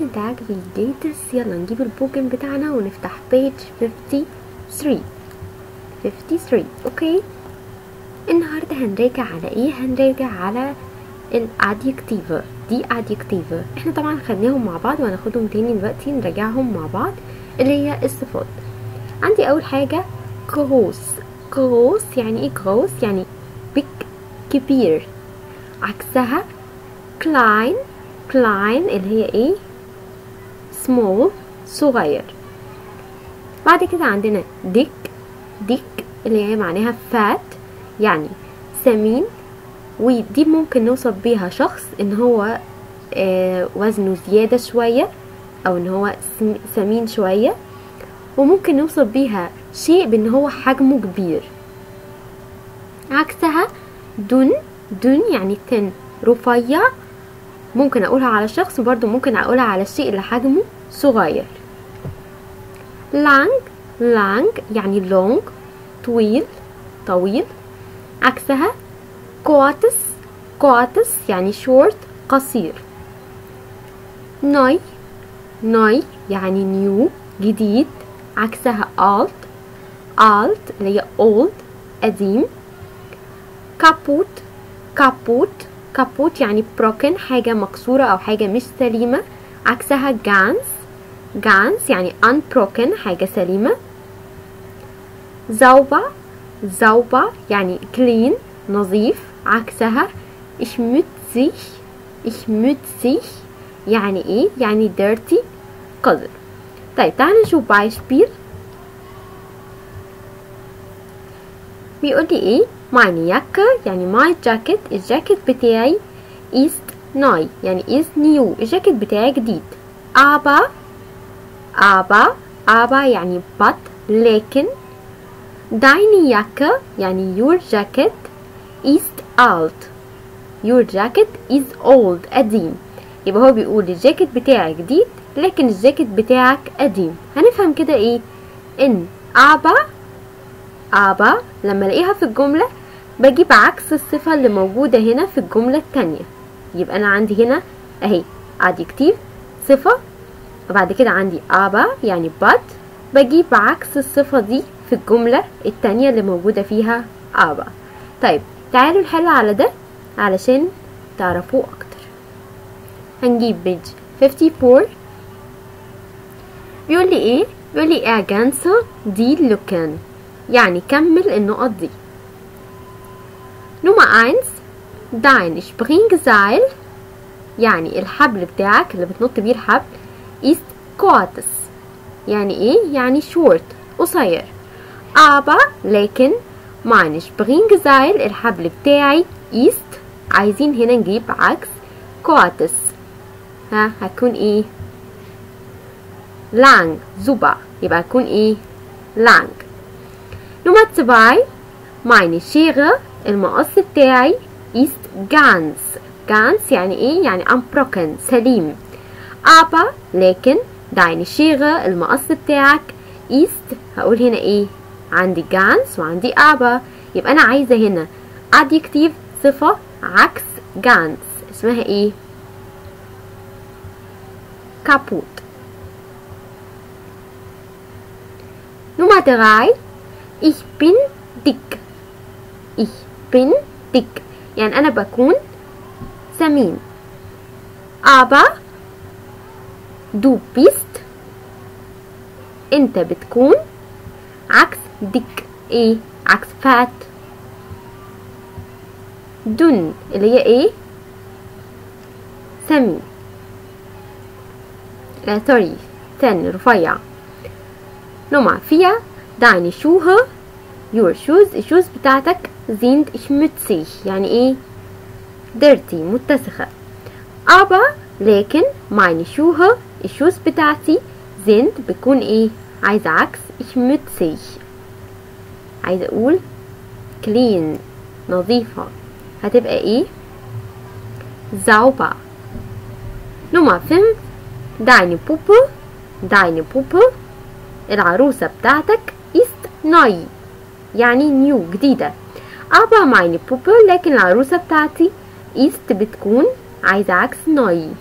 Wie geht es? يلا نجيب ال book بتاعنا ونفتح page 53 53 أوكي النهاردة هنراجع على إيه؟ هنراجع على ال Adjektive die Adjektive إحنا طبعا خدناهم مع بعض وهناخدهم تاني دلوقتي نراجعهم مع بعض اللي هي الصفات. عندي أول حاجة groß groß يعني إيه groß يعني big كبير. عكسها klein. klein اللي هي إيه؟ Small صغير. بعد كده عندنا dick dick اللي هي معناها fat يعني سمين. ودي ممكن نوصف بيها شخص إن هو آه وزنه زيادة شوية أو إن هو سمين شوية. وممكن نوصف بيها شيء بإن هو حجمه كبير. عكسها dünn dünn يعني thin. رفيع. ممكن أقولها على شخص وبرضه ممكن أقولها على الشيء اللي حجمه صغير. lang lang يعني long طويل طويل. عكسها kurz kurz يعني شورت قصير. neu neu يعني new جديد. عكسها alt alt اللي هي old قديم. كابوت كابوت كابوت يعني broken حاجة مكسورة أو حاجة مش سليمة. عكسها جانس جانس يعني unbroken حاجة سليمة. زوبة زوبة يعني clean نظيف. عكسها schmutzig schmutzig يعني إيه؟ يعني dirty قذر. طيب تعالى نشوف بايشبيل بيقول لي إيه meine Jacke يعني my jacket الجاكيت بتاعي ist neu يعني is new الجاكيت بتاعي جديد aber aber aber يعني but لكن deine Jacke يعني your jacket ist alt your jacket is old قديم يبقى هو بيقول الجاكيت بتاعي جديد لكن الجاكيت بتاعك قديم هنفهم كده إيه ان aber aber لما ألاقيها في الجملة بجيب عكس الصفة اللي موجودة هنا في الجملة التانية. يبقى أنا عندي هنا أهي adjective صفة. وبعد كده عندي aber يعني but. بجيب عكس الصفة دي في الجملة التانية اللي موجودة فيها aber طيب تعالوا نحل على ده علشان تعرفوه أكتر. هنجيب بيج 54 بيقول لي إيه؟ بيقول لي ergänze دي لوكان. يعني كمل النقط دي نمرة 1 dein Springseil يعني الحبل بتاعك اللي بتنط بيه الحبل ist kurz يعني إيه؟ يعني short قصير. aber لكن mein Springseil الحبل بتاعي ist عايزين هنا نجيب عكس kurz ها هتكون إيه؟ Lang super يبقى هتكون إيه؟ Lang. نمرة 2 meine Schere المقص بتاعي ist ganz ganz يعني إيه يعني unbroken سليم aber لكن deine Schere المقص بتاعك ist هقول هنا إيه عندي ganz وعندي aber يبقى أنا عايزة هنا adjective صفة عكس ganz. اسمها إيه kaputt. Nummer 3 Ich bin dick. Ich bin dick. يعني أنا بكون سمين. aber du bist أنت بتكون عكس dick. إيه؟ عكس fat. dünn اللي هي إيه؟ سمين. لا سوري thin رفيع. نمرة فيها deine Schuhe your shoes الشوز بتاعتك sind schmutzig يعني إيه dirty متسخة aber لكن meine Schuhe الشوز بتاعتي sind بتكون إيه عايزة عكس schmutzig عايزة أقول clean نظيفة هتبقى إيه sauber نمرة 5 deine Puppe deine Puppe العروسة بتاعتك neu يعني نيو جديدة aber meine Puppe لكن العروسة بتاعتي ist بتكون عايزة عكس neu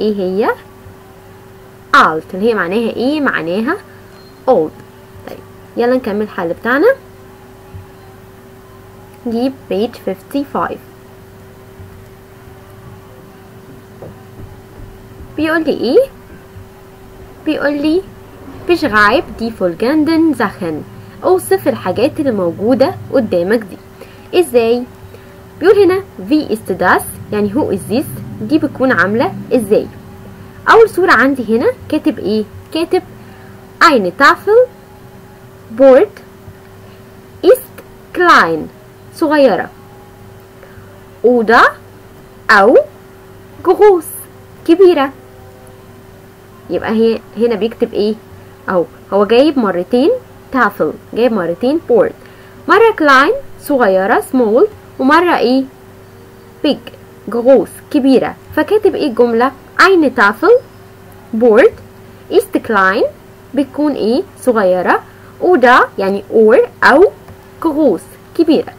إيه هي alt اللي هي معناها إيه معناها old طيب يلا نكمل الحل بتاعنا نجيب page 55 بيقول لي إيه بيقول لي beschreib die folgenden Sachen اوصف الحاجات اللي موجودة قدامك دي. إزاي؟ بيقول هنا ist das يعني is this دي بتكون عاملة إزاي؟ أول صورة عندي هنا كاتب إيه؟ كاتب eine Tafel Board ist klein صغيرة. Oder أو groß كبيرة. يبقى هي هنا بيكتب إيه؟ اهو هو جايب مرتين Tafel جايب مرتين board مرة كلاين صغيرة small ومرة إيه؟ big groß كبيرة. فكاتب إيه الجملة؟ eine Tafel board ist klein بتكون إيه؟ صغيرة. oder يعني or أو groß كبيرة.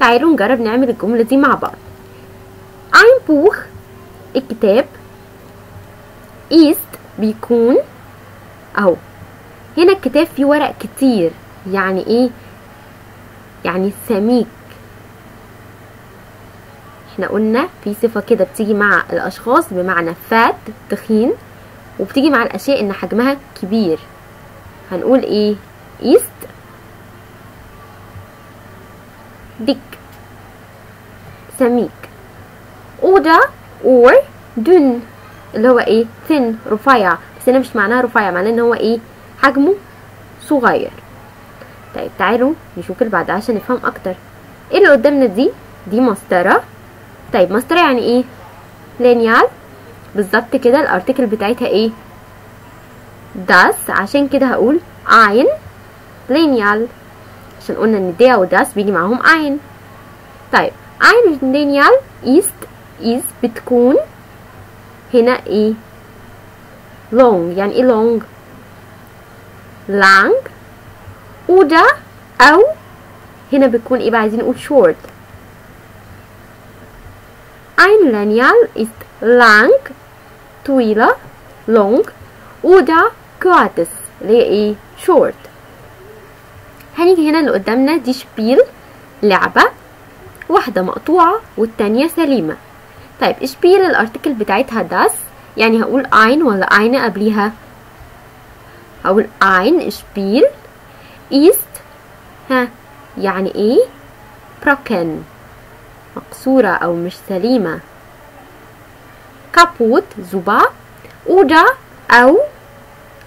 تعالوا نجرب نعمل الجملة دي مع بعض. ein Buch الكتاب. ist بيكون اهو هنا الكتاب فيه ورق كتير يعني إيه؟ يعني سميك. إحنا قلنا في صفة كده بتيجي مع الأشخاص بمعنى فات تخين وبتيجي مع الأشياء إن حجمها كبير. هنقول إيه؟ ist dick. سميك. oder or dünn اللي هو إيه؟ thin رفيع. بس هنا مش معناها رفيع معناه إن هو إيه؟ حجمه صغير. طيب تعالوا نشوف اللي بعدها عشان نفهم أكتر. إيه اللي قدامنا دي؟ دي مسطرة طيب مسطرة يعني إيه؟ Lineal. بالظبط كده ال article بتاعتها إيه؟ das. عشان كده هقول ein Lineal. عشان قلنا إن der أو das بيجي معاهم ein طيب ein Lineal ist is بتكون هنا إيه؟ Long. يعني إيه long. Lang. Oder أو هنا بتكون إيه بقى عايزين نقول short. Ein Lineal ist lang. طويلة long. Oder kurz اللي هي إيه short هنيجي هنا اللي قدامنا دي شبيل لعبة واحدة مقطوعة والتانية سليمة طيب شبيل الارتكل بتاعتها das يعني هقول ein ولا eine قبليها؟ هقول ein Spiel ist ها يعني إيه؟ broken مكسورة أو مش سليمة. kaputt super oder أو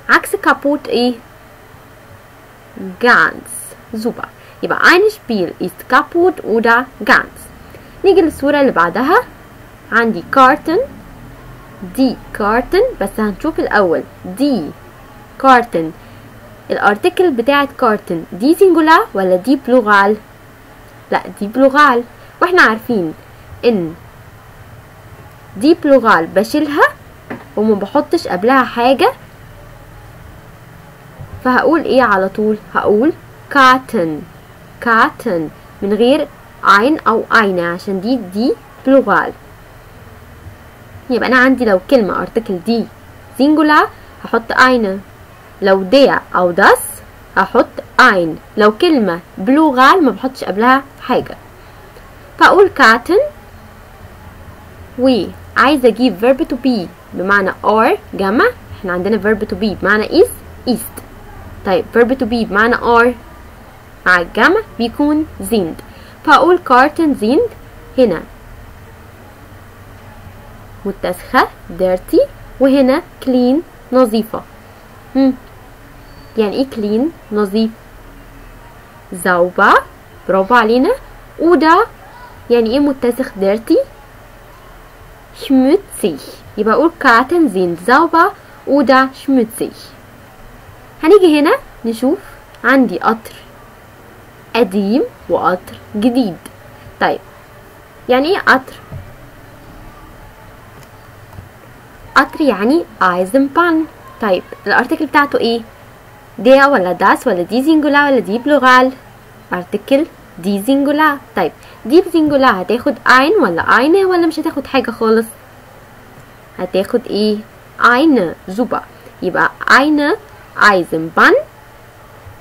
عكس kaputt إيه؟ ganz super يبقى ein Spiel ist kaputt oder ganz نيجي للصورة اللي بعدها. عندي كارتن دي كارتن بس هنشوف الأول. دي Karten ال article بتاعت Karten. دي Singular ولا دي Plural لا دي Plural وإحنا عارفين إن دي Plural بشيلها وما بحطش قبلها حاجة. فهقول إيه على طول؟ هقول Karten Karten من غير ein أو eine عشان دي دي Plural يبقى أنا عندي لو كلمة ارتكل دي سينجولا هحط eine لو ديا أو داس هحط ein لو كلمة بلوغال ما بحطش قبلها حاجة. فأقول كاتن و عايزة أجيب verb to be بمعنى or جمع. إحنا عندنا verb to be بمعنى is ist طيب verb to be بمعنى or. مع الجمع بيكون sind فأقول كارتن sind هنا. متسخة dirty وهنا clean نظيفة. مم. يعني إيه clean نظيف. sauber برافو علينا. oder يعني إيه متسخ؟ dirty. schmutzig يبقى أقول Karten sind sauber oder schmutzig هنيجي هنا نشوف عندي قطر قديم وقطر جديد. طيب يعني إيه قطر؟ قطر يعني Eisenbahn طيب الارتكل بتاعته إيه؟ ديا ولا داس ولا دي زينجولا ولا دي بلوغال؟ ارتكل دي زينجولا. طيب دي بزينجولا هتاخد ein ولا eine ولا مش هتاخد حاجة خالص؟ هتاخد إيه؟ eine super يبقى eine Eisenbahn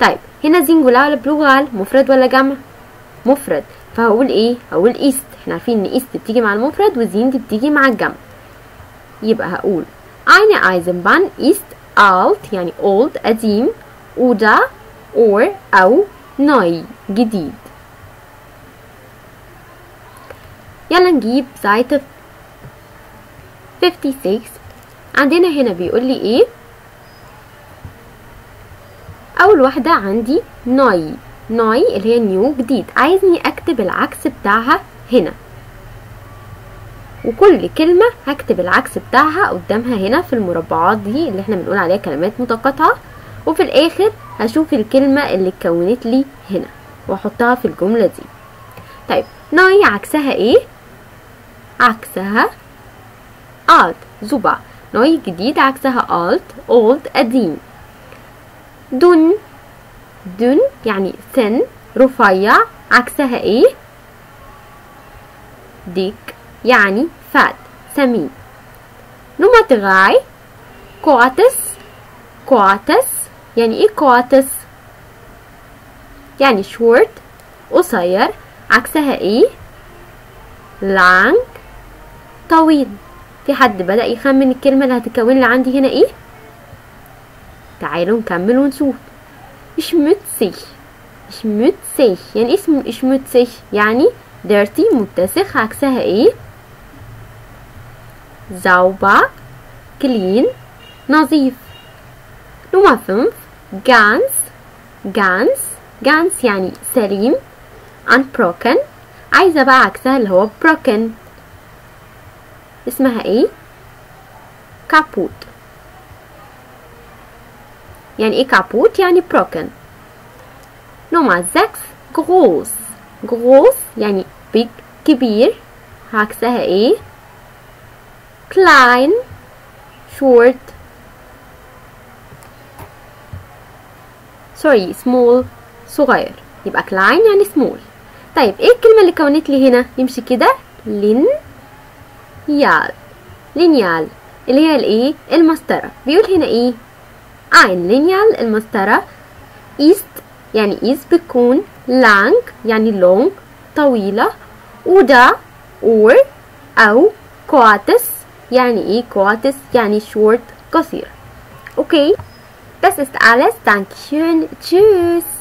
طيب هنا Singular ولا Plural؟ مفرد ولا جمع؟ مفرد. فهقول إيه؟ هقول ist. إحنا عارفين إن ist بتيجي مع المفرد و sind دي بتيجي مع الجمع. يبقى هقول. Eine Eisenbahn ist alt يعني old قديم oder or أو neu جديد. يلا نجيب Seite 56 عندنا هنا بيقول لي إيه؟ أول واحدة عندي neu neu اللي هي new جديد. عايزني أكتب العكس بتاعها هنا. وكل كلمة هكتب العكس بتاعها قدامها هنا في المربعات دي اللي إحنا بنقول عليها كلمات متقاطعة. وفي الآخر هشوف الكلمة اللي اتكونت لي هنا وأحطها في الجملة دي. طيب ناي عكسها إيه؟ عكسها alt super ناي جديد عكسها alt old قديم. دون دون يعني thin رفيع عكسها إيه؟ ديك. يعني فات سمين. نمرة drei كواتس kurz يعني إيه kurz يعني شورت قصير عكسها إيه؟ lang طويل. في حد بدأ يخمن الكلمة اللي هتتكون لي عندي هنا إيه؟ تعالوا نكمل ونشوف. schmutzig schmutzig يعني اسمه schmutzig يعني dirty متسخ عكسها إيه؟ Sauber clean نظيف. نمرة 5 ganz ganz ganz يعني سليم unbroken. عايزة بقى عكسها اللي هو broken. اسمها إيه؟ kaputt يعني إيه kaputt يعني broken. نمرة 6 groß groß يعني big كبير. عكسها إيه؟ Klein short. Sorry small صغير. يبقى klein يعني small. طيب إيه الكلمة اللي كونت لي هنا؟ نمشي كده. لين يال لينيال. اللي هي الإيه؟ المسطرة. بيقول هنا إيه؟ ein lineal المسطرة. ist يعني is بتكون lang يعني long طويلة. oder or أو كواتس يعني ايه كواتس يعني short قصير اوكي das ist alles dankeschön tschüss